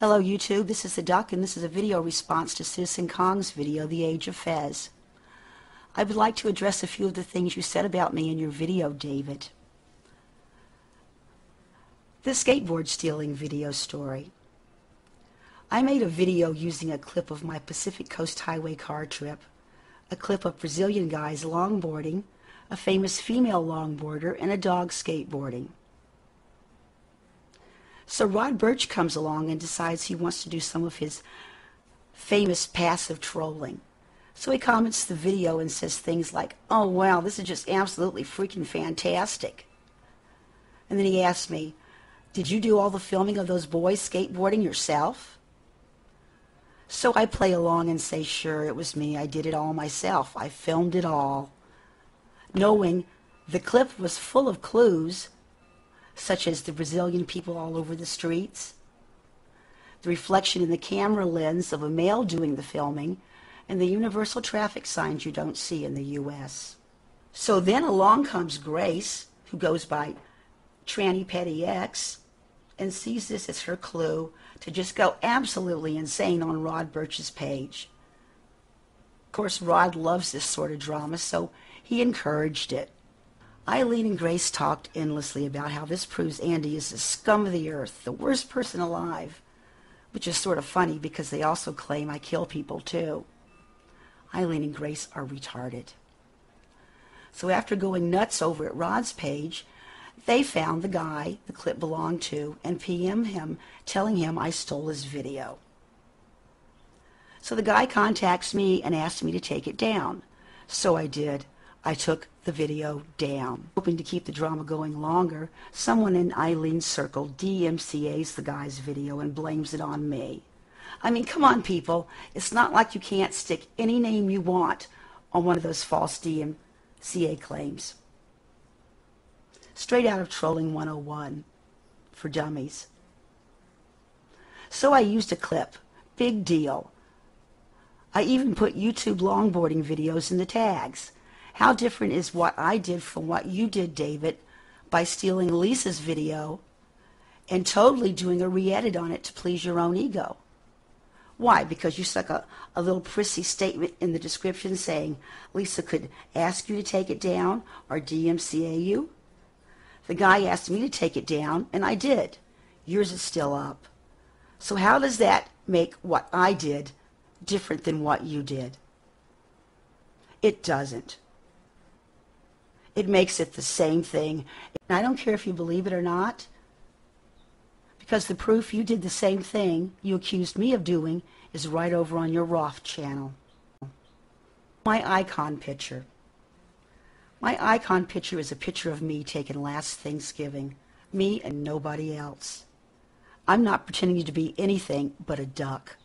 Hello YouTube, this is the Duck and this is a video response to Citizenkong's video, The Age of Fez. I would like to address a few of the things you said about me in your video, David. The skateboard stealing video story. I made a video using a clip of my Pacific Coast Highway car trip, a clip of Brazilian guys longboarding, a famous female longboarder, and a dog skateboarding. So Rod Birch comes along and decides he wants to do some of his famous passive trolling. So he comments the video and says things like, oh wow, this is just absolutely freaking fantastic. And then he asks me, did you do all the filming of those boys skateboarding yourself? So I play along and say, sure, it was me. I did it all myself. I filmed it all. Knowing the clip was full of clues such as the Brazilian people all over the streets, the reflection in the camera lens of a male doing the filming, and the universal traffic signs you don't see in the U.S. So then along comes Grace, who goes by Tranny Petty X, and sees this as her clue to just go absolutely insane on Rod Birch's page. Of course, Rod loves this sort of drama, so he encouraged it. Eileen and Grace talked endlessly about how this proves Andy is the scum of the earth, the worst person alive, which is sort of funny because they also claim I kill people too. Eileen and Grace are retarded. So after going nuts over at Rod's page, they found the guy the clip belonged to and PM him telling him I stole his video. So the guy contacts me and asks me to take it down. So I did. I took the video down. Hoping to keep the drama going longer, someone in Eileen's circle DMCA's the guy's video and blames it on me. I mean, come on, people. It's not like you can't stick any name you want on one of those false DMCA claims. Straight out of Trolling 101 for dummies. So I used a clip. Big deal. I even put YouTube longboarding videos in the tags. How different is what I did from what you did, David, by stealing Lisa's video and totally doing a re-edit on it to please your own ego? Why? Because you stuck a, a little prissy statement in the description saying Lisa could ask you to take it down or DMCA you? The guy asked me to take it down, and I did. Yours is still up. So how does that make what I did different than what you did? It doesn't. It makes it the same thing. And I don't care if you believe it or not, because the proof you did the same thing you accused me of doing is right over on your Roth channel. My icon picture. My icon picture is a picture of me taken last Thanksgiving. Me and nobody else. I'm not pretending to be anything but a duck.